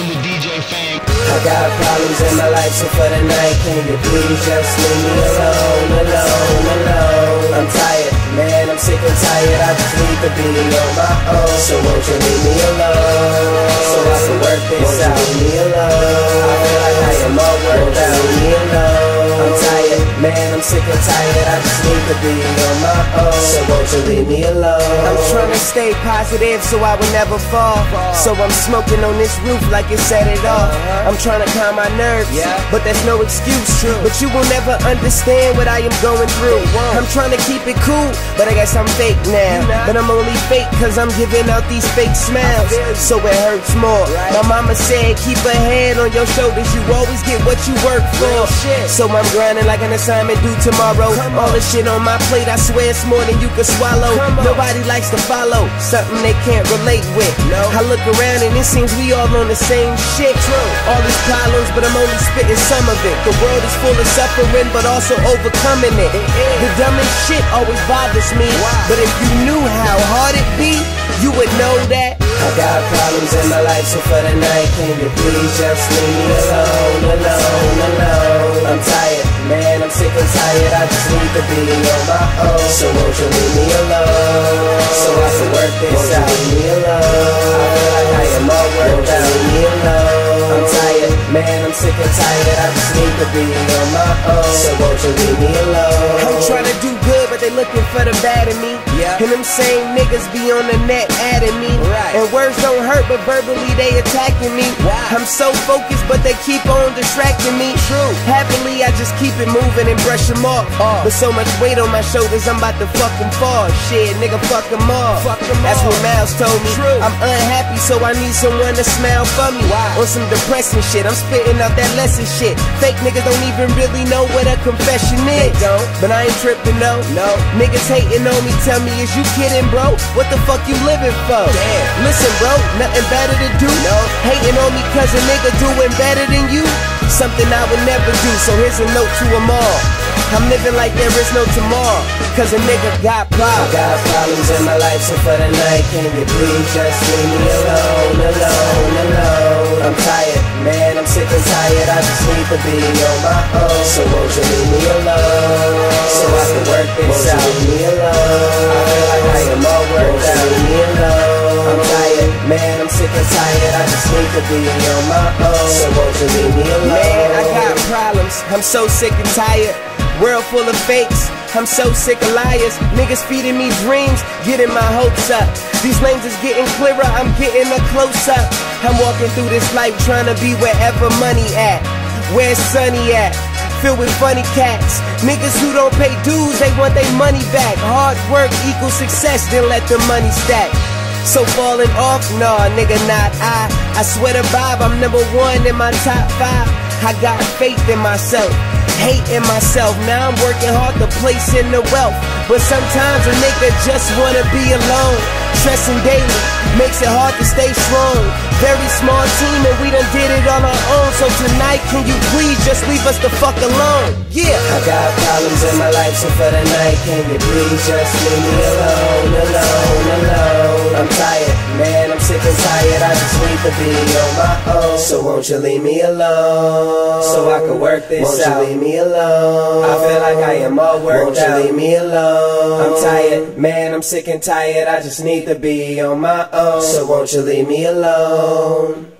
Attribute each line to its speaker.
Speaker 1: rocking with DJ Fang.
Speaker 2: I got problems in my life, so for the night, can you please just leave me alone, alone, alone? I'm tired, man, I'm sick and tired. I just need to be on my own. So won't you leave me alone? So I can work this out. Man, I'm sick and tired. I just need to be on my own. So won't you leave me alone?
Speaker 3: I'm trying to stay positive so I would never fall. So I'm smoking on this roof like it set it off. Uh-huh. I'm trying to calm my nerves, but that's no excuse. But you will never understand what I am going through. I'm trying to keep it cool, but I guess I'm fake now. But I'm only fake cause I'm giving out these fake smiles. So it hurts more. My mama said, keep a head on your shoulders. You always get what you work for. So I'm grinding like an assignment due tomorrow. All the shit on my plate, I swear it's more than you can swallow. Nobody likes to follow something they can't relate with. No. I look around and it seems we all on the same shit. All these problems, but I'm only spitting some of it. The world is full of suffering, but also overcoming it. The dumbest shit always bothers me. But if you knew how hard it be, you would know that.
Speaker 2: I got problems in my life, so for the night, can you please just leave me alone, alone, alone? I'm tired, man, I'm sick and tired. I just need to be on my own. So won't you leave me alone? So I can work this won't out. You leave me alone. I feel like I am all worked out. you Leave me alone. I'm tired, man, I'm sick and tired. I just need to be on my own. So won't you leave me alone?
Speaker 3: I'm trying to do good, but they looking for the bad in me. And them same niggas be on the net adding me.
Speaker 2: Right.
Speaker 3: And words don't hurt, but verbally they attacking me.
Speaker 2: Wow.
Speaker 3: I'm so focused, but they keep on distracting me.
Speaker 2: True.
Speaker 3: Happily, I just keep it moving and brush them off.
Speaker 2: Uh.
Speaker 3: But so much weight on my shoulders, I'm about to fuck them fall. Shit, nigga, fuck them off.
Speaker 2: Fuck 'em
Speaker 3: That's
Speaker 2: off.
Speaker 3: what Miles told me.
Speaker 2: True.
Speaker 3: I'm unhappy, so I need someone to smile for me.
Speaker 2: Wow.
Speaker 3: On some depressing shit, I'm spitting out that lesson shit. Fake niggas don't even really know what a confession is.
Speaker 2: don't.
Speaker 3: But I ain't tripping, no.
Speaker 2: No.
Speaker 3: Niggas hating on me, tell me, is you kidding, bro? What the fuck you living for?
Speaker 2: Damn.
Speaker 3: Listen, bro, nothing better to do.
Speaker 2: No.
Speaker 3: Hating on me cause a nigga doing better than you. Something I would never do, so here's a note to them all. I'm living like there is no tomorrow, cause a nigga got
Speaker 2: I
Speaker 3: problems.
Speaker 2: got problems in my life, so for the night, can you please just leave me alone, alone, alone? I'm tired, man, I'm sick and tired. I just need to be on my own. So won't you leave me alone? So I can work this
Speaker 3: Won't you leave
Speaker 2: me alone. Sick and tired. I just need to be on my own. So won't you leave me alone?
Speaker 3: Man, I got problems. I'm so sick and tired. World full of fakes. I'm so sick of liars. Niggas feeding me dreams, getting my hopes up. These lanes is getting clearer, I'm getting a close up. I'm walking through this life trying to be wherever money at. Where's sunny at? Filled with funny cats. Niggas who don't pay dues, they want their money back. Hard work equals success, then let the money stack. So falling off, nah, nigga, not I. I swear to Bob, I'm number one in my top five. I got faith in myself, hate in myself. Now I'm working hard to place in the wealth. But sometimes a nigga just wanna be alone. Stressing daily makes it hard to stay strong. Very small team and we done did it on our own. So tonight, can you please just leave us the fuck alone? Yeah.
Speaker 2: I got problems in my life, so for the night, can you please just leave me alone, alone, alone? To be on my own. So won't you leave me alone? So I can work this
Speaker 3: Won't you
Speaker 2: leave me alone? I feel like I am all worked
Speaker 3: Won't you leave
Speaker 2: me alone? I'm tired, man, I'm sick and tired. I just need to be on my own. So won't you leave me alone?